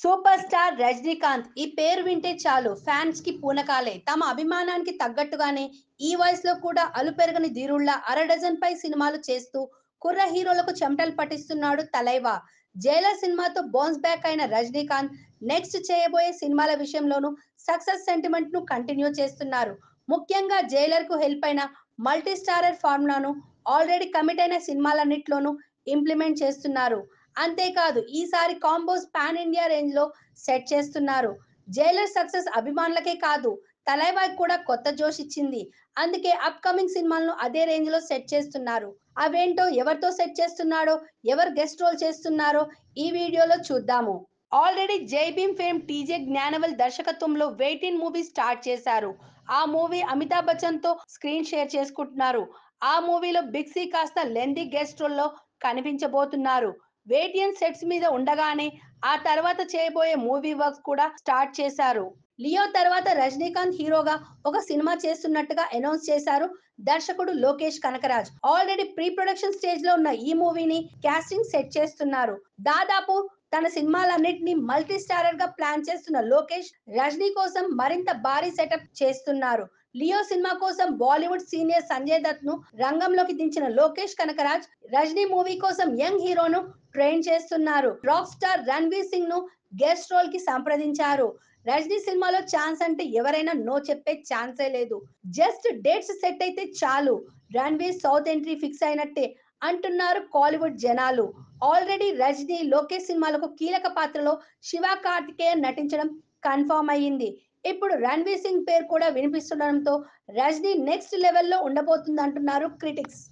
Super star Rajinikanth ఈ పేరు వింటే చాలు. ఫ్యాన్స్కి పూనకాలే. తమ అభిమానానికి తగ్గట్టుగానే ఈ వయసులో కూడా అలుపెరగని ధీరుళ్ళ అర డజన్ పై సినిమాలు చేస్తూ కుర్ర హీరోలకు చెమటలు పట్టిస్తున్నాడు తలైవా. జైలర్ సినిమాతో బౌన్స్ బ్యాక్ అయిన రజనీకాంత్ నెక్స్ట్ చేయబోయే సినిమాల విషయంలోనూ సక్సెస్ సెంటిమెంట్ను కంటిన్యూ చేస్తున్నారు. ముఖ్యంగా జైలర్కు హెల్ప్ అయిన మల్టీ స్టారర్ ఫార్ములాను ఆల్రెడీ కమిట్ అయిన సినిమాలన్నిట్లోనూ ఇంప్లిమెంట్ చేస్తున్నారు. అంతేకాదు ఈసారి కాంబోస్ పాన్ ఇండియా రేంజ్లో సెట్ చేస్తున్నారు. జైలర్ సక్సెస్ అభిమానులకే కాదు తలైవాకి కూడా కొత్త జోష్ ఇచ్చింది. అందుకే అప్ కమింగ్ సినిమాలను అదే రేంజ్లో సెట్ చేస్తున్నారు. అవేంటో ఎవరితో సెట్ చేస్తున్నాడో ఎవరు గెస్ట్ రోల్ చేస్తున్నారో ఈ వీడియోలో చూద్దాము. Already Jai Bhim fame TJ Gnanavel దర్శకత్వంలో వెయిటిన్ మూవీ స్టార్ట్ చేశారు. ఆ మూవీ అమితాబ్ బచ్చన్తో స్క్రీన్ షేర్ చేసుకుంటున్నారు. ఆ మూవీలో బిగ్సీ కాస్త లెందీ గెస్ట్ రోల్లో కనిపించబోతున్నారు. వేటియన్ సెట్స్ మీద ఉండగానే ఆ తర్వాత చేయబోయే మూవీ వర్క్స్ కూడా స్టార్ట్ చేశారు. లియో తర్వాత రజనీకాంత్ హీరోగా ఒక సినిమా చేస్తున్నట్టుగా అనౌన్స్ చేశారు దర్శకుడు Lokesh Kanagaraj. Already pre production స్టేజ్లో ఉన్న ఈ మూవీని కాస్టింగ్ సెట్ చేస్తున్నారు. దాదాపు తన సినిమాలన్నింటినీ మల్టీ స్టారర్గా ప్లాన్ చేస్తున్న లోకేష్ రజనీ కోసం మరింత భారీ సెటప్ చేస్తున్నారు. లియో సినిమా కోసం బాలీవుడ్ సీనియర్ సంజయ్ దత్ను రంగంలోకి దించిన లోకేష్ కనకరాజ్ రజనీ మూవీ కోసం యంగ్ హీరోను ట్రైన్ చేస్తున్నారు. రాక్ స్టార్ రణ్వీర్ సింగ్ను గెస్ట్ రోల్కి సంప్రదించారు. రజనీ సినిమాలో ఛాన్స్ అంటే ఎవరైనా నో చెప్పే ఛాన్సే లేదు. జస్ట్ డేట్స్ సెట్ అయితే చాలు. రణ్వీర్ సౌత్ ఎంట్రీ ఫిక్స్ అయినట్టే అంటున్నారు కాలీవుడ్ జనాలు. ఆల్రెడీ రజనీ లోకేష్ సినిమాలకు కీలక పాత్రలో శివ కార్తికేయ నటించడం కన్ఫర్మ్ అయ్యింది. ఇప్పుడు రణ్వీర్ సింగ్ పేరు కూడా వినిపిస్తుండడంతో రజనీ నెక్స్ట్ లెవెల్లో ఉండబోతుంది అంటున్నారు క్రిటిక్స్.